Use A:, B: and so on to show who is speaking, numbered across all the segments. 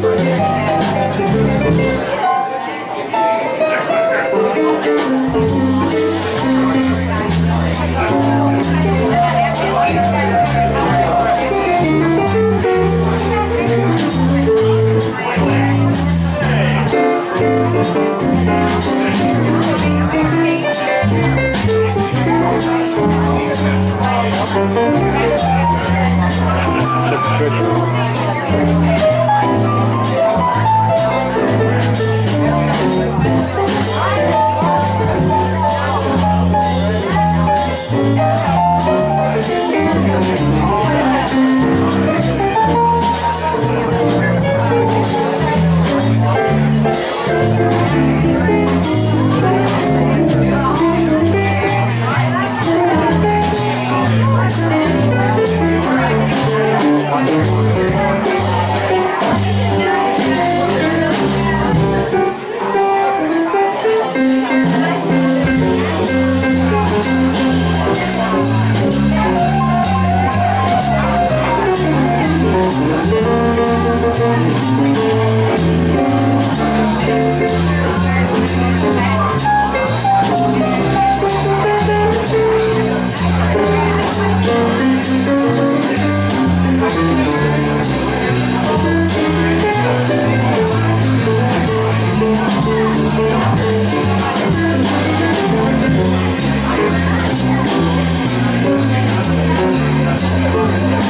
A: Yeah.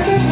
A: Thank you.